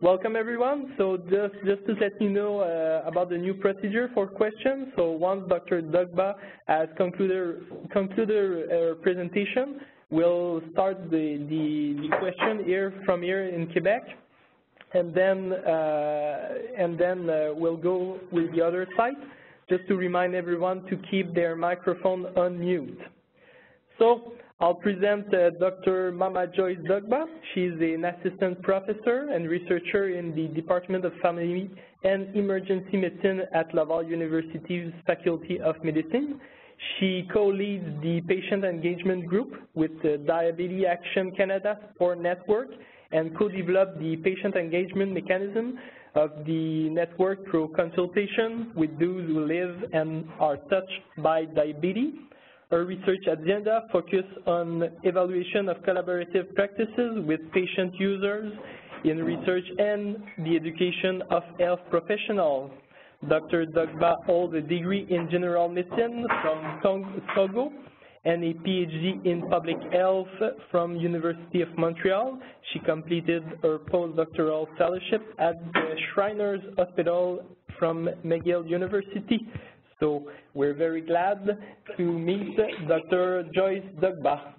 Welcome everyone. So just, just to let you know uh, about the new procedure for questions. So once Dr. Dogba has concluded, concluded her presentation, we'll start the, the, the, question here from here in Quebec. And then, uh, and then uh, we'll go with the other side, just to remind everyone to keep their microphone on mute. So I'll present uh, Dr. Mama Joyce Dogba. She's an assistant professor and researcher in the Department of Family and Emergency Medicine at Laval University's Faculty of Medicine. She co-leads the patient engagement group with the Diabetes Action Canada SPOR Network and co-developed the patient engagement mechanism of the network through consultation with those who live and are touched by diabetes our research agenda focus on evaluation of collaborative practices with patient users in research and the education of health professionals. Dr. Dogba holds a degree in general medicine from Togo and a PhD in public health from University of Montreal. She completed her postdoctoral fellowship at the Shriners Hospital from McGill University. So we're very glad to meet Dr. Joyce Dogba.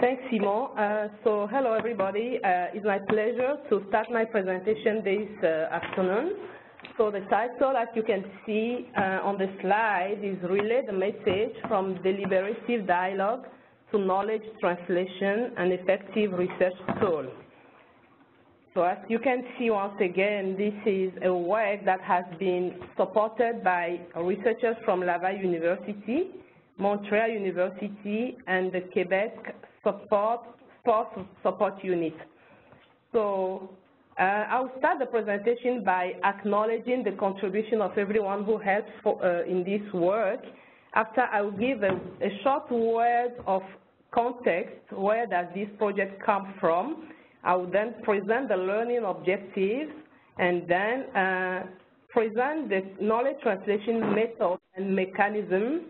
Thanks, Simon. Uh, so hello, everybody. Uh, it's my pleasure to start my presentation this uh, afternoon. So the title, as you can see uh, on the slide, is Relay the Message from Deliberative Dialogue to Knowledge Translation and Effective Research Tool. So as you can see once again, this is a work that has been supported by researchers from Laval University, Montreal University, and the Quebec Support Sports Support Unit. So uh, I'll start the presentation by acknowledging the contribution of everyone who helped for, uh, in this work. After I will give a, a short word of context, where does this project come from, I will then present the learning objectives and then uh, present the knowledge translation method and mechanism.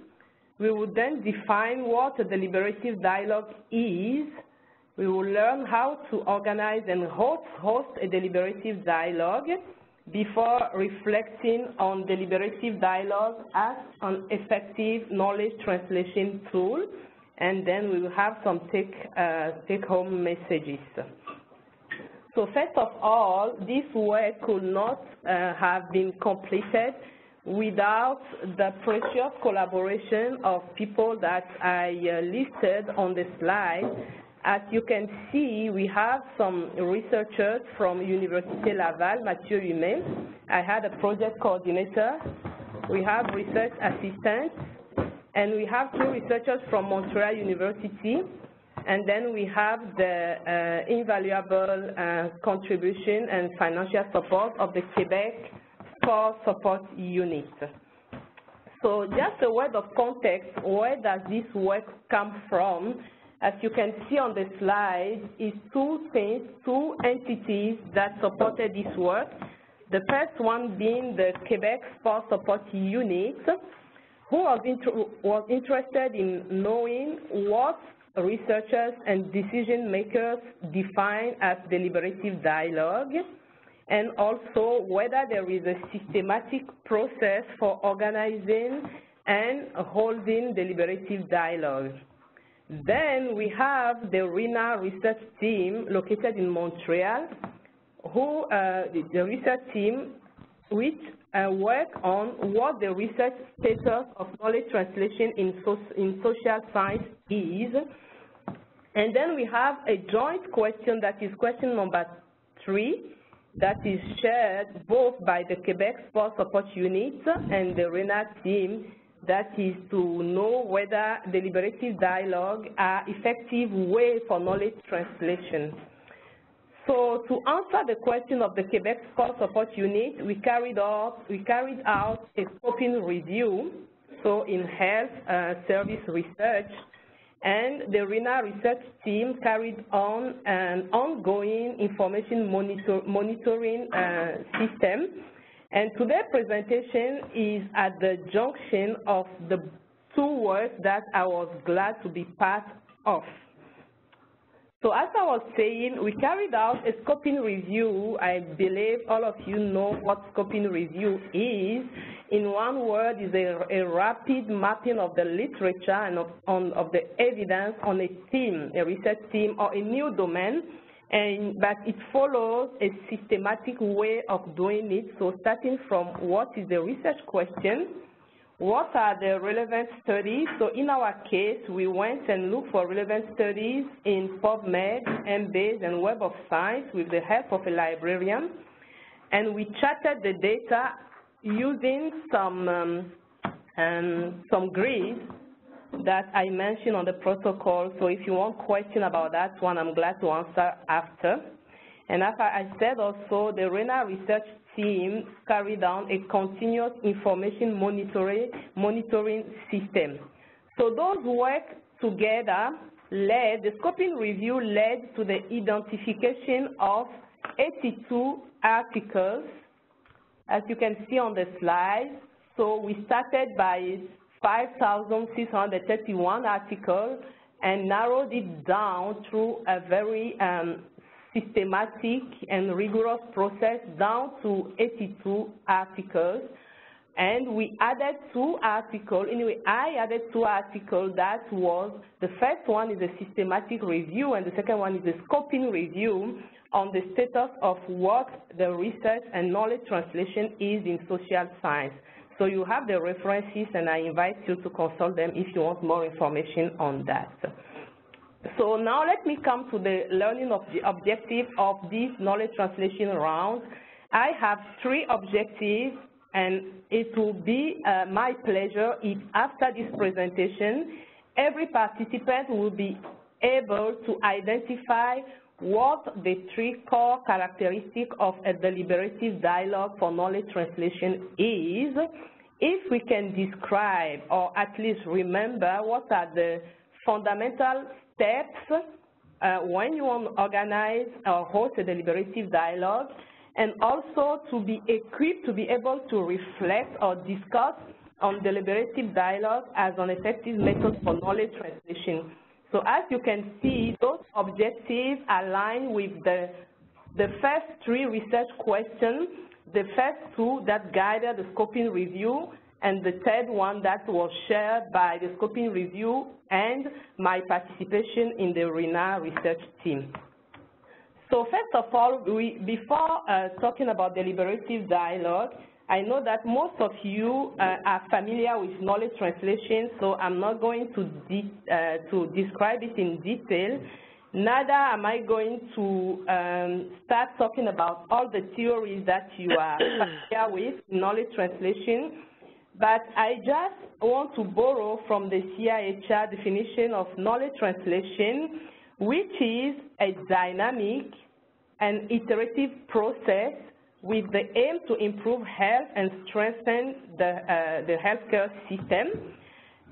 We will then define what a deliberative dialogue is. We will learn how to organize and host, host a deliberative dialogue before reflecting on deliberative dialogue as an effective knowledge translation tool, and then we will have some take, uh, take-home messages. So first of all, this work could not uh, have been completed without the precious collaboration of people that I uh, listed on the slide. As you can see, we have some researchers from Université Laval, Mathieu Humet. I had a project coordinator. We have research assistants, and we have two researchers from Montreal University, and then we have the uh, invaluable uh, contribution and financial support of the Quebec SPOR Support Unit. So just a word of context, where does this work come from? As you can see on the slide, is two things, two entities that supported this work. The first one being the Quebec SPOR Support Unit, who was, inter was interested in knowing what researchers and decision makers define as deliberative dialogue, and also whether there is a systematic process for organizing and holding deliberative dialogue. Then we have the RINA research team located in Montreal, who uh, the, the research team which uh, work on what the research status of knowledge translation in, so, in social science is, and then we have a joint question that is question number three that is shared both by the Quebec SPOR Support Unit and the RENA team that is to know whether deliberative dialogue are effective way for knowledge translation. So to answer the question of the Quebec SPOR Support Unit, we carried out, we carried out a scoping review, so in health uh, service research, and the RINA research team carried on an ongoing information monitor, monitoring uh, system. And today's presentation is at the junction of the two works that I was glad to be part of. So as I was saying, we carried out a scoping review. I believe all of you know what scoping review is. In one word, is a, a rapid mapping of the literature and of, on, of the evidence on a theme, a research theme, or a new domain. And, but it follows a systematic way of doing it. So starting from what is the research question, what are the relevant studies? So in our case, we went and looked for relevant studies in PubMed, Embase, and Web of Science with the help of a librarian. And we charted the data using some, um, um, some grids that I mentioned on the protocol. So if you want question about that one, I'm glad to answer after. And as I said also, the RENA research team carried out a continuous information monitoring, monitoring system. So those work together led, the scoping review led to the identification of 82 articles, as you can see on the slide. So we started by 5,631 articles and narrowed it down through a very um, systematic and rigorous process down to 82 articles. And we added two articles, anyway, I added two articles that was, the first one is a systematic review and the second one is a scoping review on the status of what the research and knowledge translation is in social science. So you have the references and I invite you to consult them if you want more information on that. So now let me come to the learning of the objective of this knowledge translation round. I have three objectives and it will be uh, my pleasure if after this presentation, every participant will be able to identify what the three core characteristics of a deliberative dialogue for knowledge translation is, if we can describe or at least remember what are the fundamental steps uh, when you organize or host a deliberative dialogue, and also to be equipped to be able to reflect or discuss on deliberative dialogue as an effective method for knowledge transmission. So as you can see, those objectives align with the, the first three research questions, the first two that guided the scoping review, and the third one that was shared by the scoping review and my participation in the RENA research team. So first of all, we, before uh, talking about deliberative dialogue, I know that most of you uh, are familiar with knowledge translation, so I'm not going to, de uh, to describe it in detail. Neither am I going to um, start talking about all the theories that you are familiar with knowledge translation. But I just want to borrow from the CIHR definition of knowledge translation, which is a dynamic and iterative process with the aim to improve health and strengthen the, uh, the healthcare system.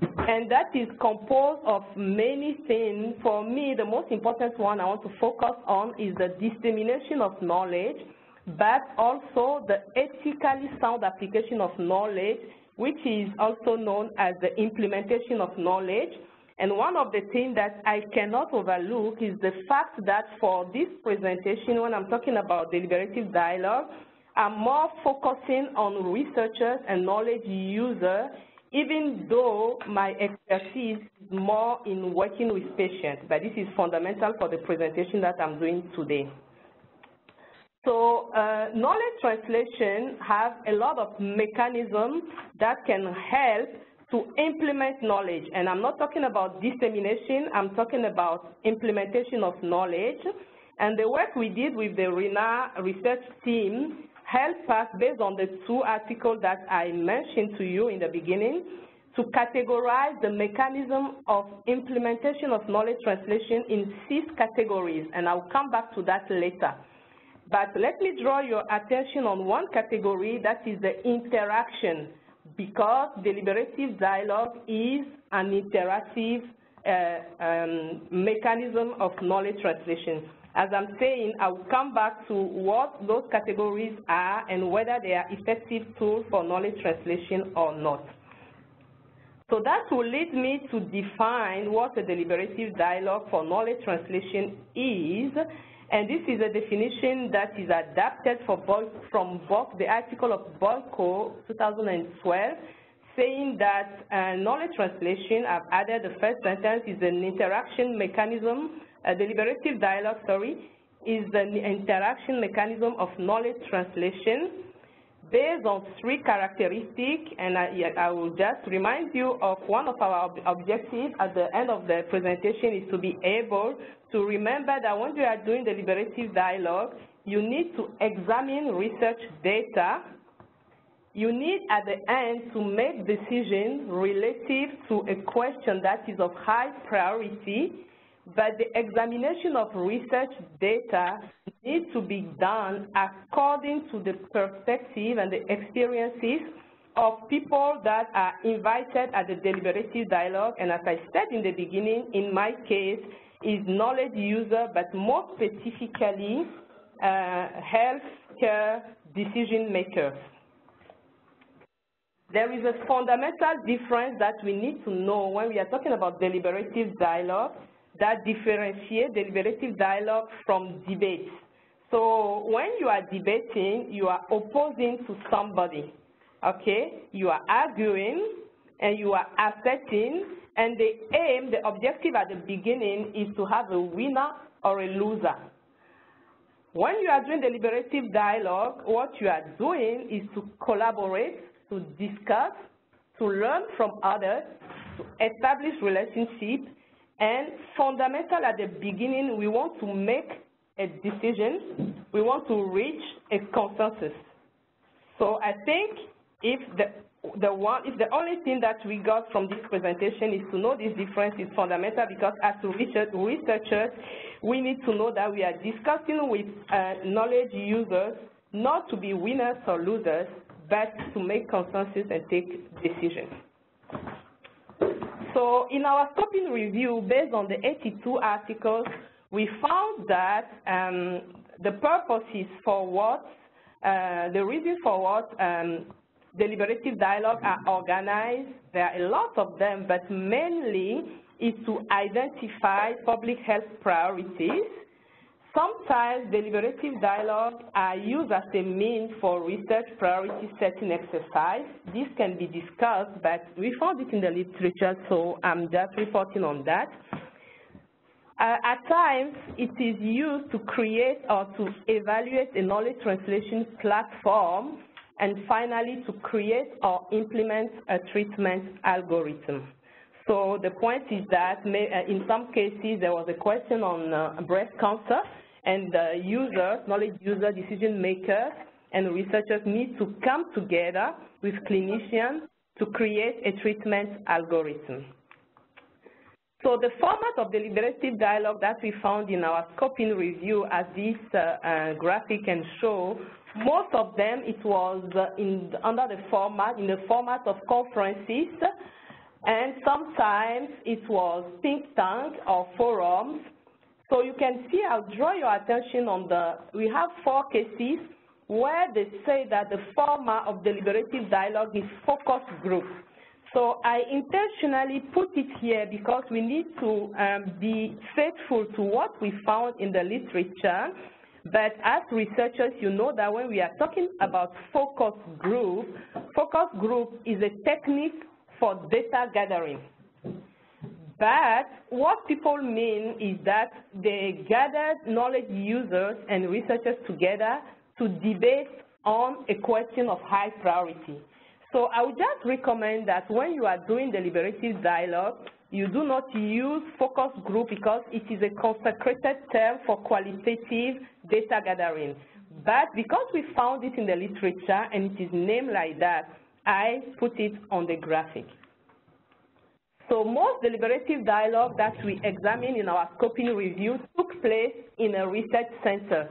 And that is composed of many things. For me, the most important one I want to focus on is the dissemination of knowledge, but also the ethically sound application of knowledge which is also known as the implementation of knowledge. And one of the things that I cannot overlook is the fact that for this presentation, when I'm talking about deliberative dialogue, I'm more focusing on researchers and knowledge users, even though my expertise is more in working with patients. But this is fundamental for the presentation that I'm doing today. So uh, knowledge translation has a lot of mechanisms that can help to implement knowledge. And I'm not talking about dissemination, I'm talking about implementation of knowledge. And the work we did with the RENA research team helped us, based on the two articles that I mentioned to you in the beginning, to categorize the mechanism of implementation of knowledge translation in six categories, and I'll come back to that later. But let me draw your attention on one category, that is the interaction, because deliberative dialogue is an interactive uh, um, mechanism of knowledge translation. As I'm saying, I will come back to what those categories are and whether they are effective tools for knowledge translation or not. So that will lead me to define what a deliberative dialogue for knowledge translation is, and this is a definition that is adapted from both the article of Boyko 2012, saying that uh, knowledge translation, I've added the first sentence, is an interaction mechanism, a deliberative dialogue, sorry, is an interaction mechanism of knowledge translation based on three characteristics, and I, I, will just remind you of one of our objectives at the end of the presentation is to be able to remember that when you are doing deliberative dialogue, you need to examine research data. You need at the end to make decisions relative to a question that is of high priority but the examination of research data needs to be done according to the perspective and the experiences of people that are invited at the deliberative dialogue. And as I said in the beginning, in my case, is knowledge user, but more specifically, uh, healthcare decision makers. There is a fundamental difference that we need to know when we are talking about deliberative dialogue that differentiate deliberative dialogue from debate. So when you are debating, you are opposing to somebody, okay? You are arguing and you are asserting, and the aim, the objective at the beginning is to have a winner or a loser. When you are doing deliberative dialogue, what you are doing is to collaborate, to discuss, to learn from others, to establish relationships, and fundamental at the beginning, we want to make a decision. We want to reach a consensus. So I think if the the one, if the only thing that we got from this presentation is to know this difference is fundamental because as research, researchers, we need to know that we are discussing with uh, knowledge users not to be winners or losers, but to make consensus and take decisions. So in our scoping review, based on the 82 articles, we found that um, the purposes for what, uh, the reason for what um, deliberative dialogue are organized, there are a lot of them, but mainly is to identify public health priorities, Sometimes deliberative dialogues are used as a means for research priority setting exercise. This can be discussed, but we found it in the literature, so I'm just reporting on that. Uh, at times, it is used to create or to evaluate a knowledge translation platform, and finally, to create or implement a treatment algorithm. So the point is that uh, in some cases there was a question on uh, breast cancer, and the users, knowledge user, decision makers, and researchers need to come together with clinicians to create a treatment algorithm. So the format of deliberative dialogue that we found in our scoping review, as this uh, uh, graphic can show, most of them it was uh, in, under the format, in the format of conferences, and sometimes it was think tank or forums, so you can see, I'll draw your attention on the, we have four cases where they say that the format of deliberative dialogue is focus group. So I intentionally put it here because we need to um, be faithful to what we found in the literature. But as researchers, you know that when we are talking about focus group, focus group is a technique for data gathering. But what people mean is that they gathered knowledge users and researchers together to debate on a question of high priority. So I would just recommend that when you are doing deliberative dialogue, you do not use focus group because it is a consecrated term for qualitative data gathering. But because we found it in the literature and it is named like that, I put it on the graphic. So most deliberative dialogue that we examine in our scoping review took place in a research center.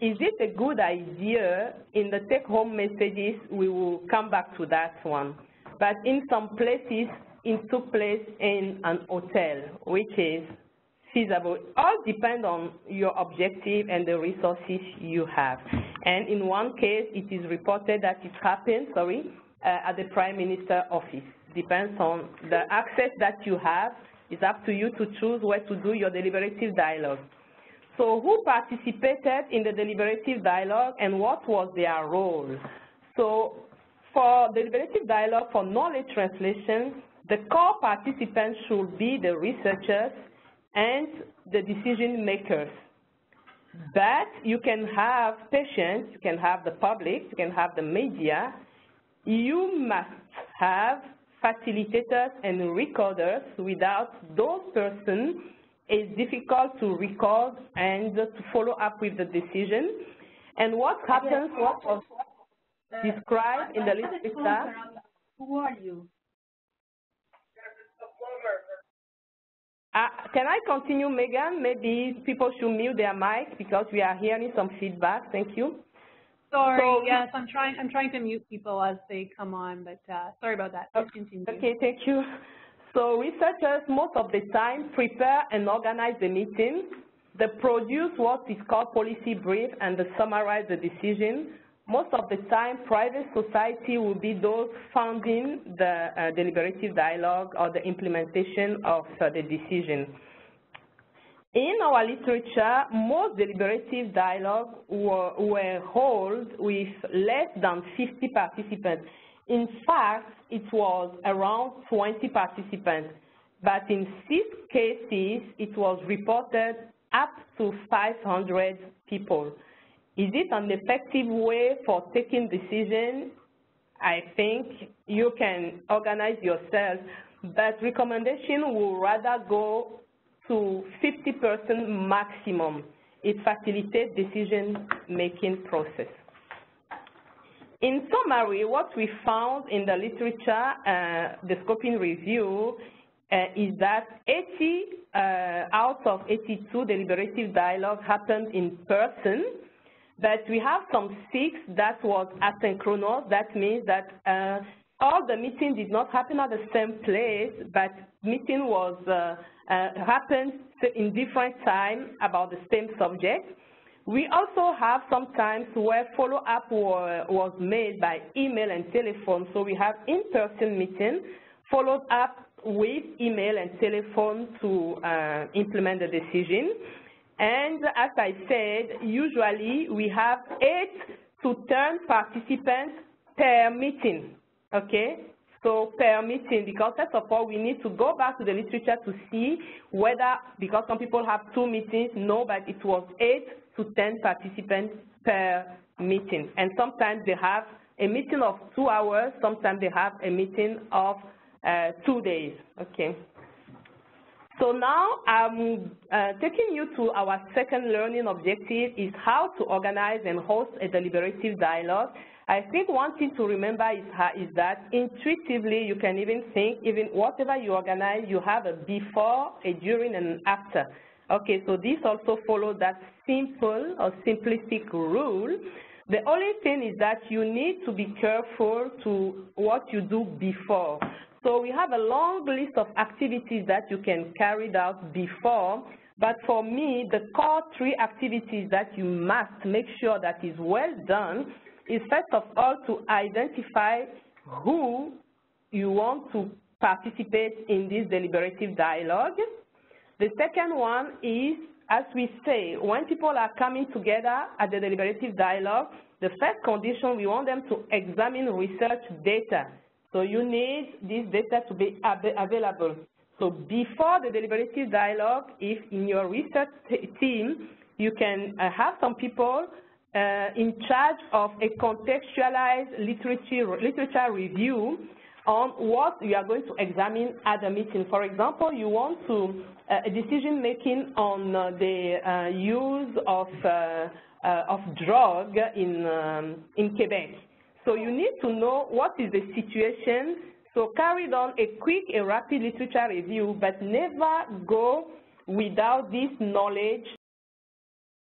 Is it a good idea? In the take-home messages, we will come back to that one. But in some places, it took place in an hotel, which is feasible. All depend on your objective and the resources you have. And in one case, it is reported that it happened, sorry, uh, at the Prime Minister office depends on the access that you have. It's up to you to choose where to do your deliberative dialogue. So who participated in the deliberative dialogue and what was their role? So for deliberative dialogue for knowledge translation, the core participants should be the researchers and the decision makers. But you can have patients, you can have the public, you can have the media. You must have facilitators and recorders. Without those persons, it's difficult to record and to follow up with the decision. And what happens, what was described in the list, literature. Who are you? Uh, can I continue, Megan? Maybe people should mute their mic because we are hearing some feedback. Thank you. Sorry, so, yes, I'm trying. I'm trying to mute people as they come on, but uh, sorry about that. Please continue. Okay, thank you. So researchers most of the time prepare and organize the meeting. They produce what is called policy brief and they summarize the decision. Most of the time, private society will be those funding the uh, deliberative dialogue or the implementation of uh, the decision. In our literature, most deliberative dialogues were, were held with less than 50 participants. In fact, it was around 20 participants, but in six cases, it was reported up to 500 people. Is it an effective way for taking decisions? I think you can organize yourself, but recommendation will rather go to 50% maximum. It facilitates decision-making process. In summary, what we found in the literature, uh, the scoping review, uh, is that 80 uh, out of 82 deliberative dialogue happened in person, but we have some six that was asynchronous. That means that uh, all the meeting did not happen at the same place, but meeting was uh, uh, happened in different time about the same subject. We also have sometimes where follow-up was made by email and telephone. So we have in-person meeting followed up with email and telephone to uh, implement the decision. And as I said, usually we have eight to 10 participants per meeting, okay? So per meeting, because first of all, we need to go back to the literature to see whether, because some people have two meetings, no, but it was eight to 10 participants per meeting. And sometimes they have a meeting of two hours, sometimes they have a meeting of uh, two days, okay? So now I'm uh, taking you to our second learning objective is how to organize and host a deliberative dialogue. I think one thing to remember is, is that intuitively you can even think, even whatever you organize, you have a before, a during, and an after. Okay, so this also follows that simple or simplistic rule. The only thing is that you need to be careful to what you do before. So we have a long list of activities that you can carry out before, but for me, the core three activities that you must make sure that is well done is first of all to identify who you want to participate in this deliberative dialogue. The second one is, as we say, when people are coming together at the deliberative dialogue, the first condition, we want them to examine research data. So you need this data to be available. So before the deliberative dialogue, if in your research team, you can uh, have some people in charge of a contextualized literature, literature review on what you are going to examine at the meeting. For example, you want to uh, a decision making on uh, the uh, use of uh, of drug in um, in Quebec. So you need to know what is the situation. So carry on a quick and rapid literature review, but never go without this knowledge